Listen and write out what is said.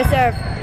Good serve.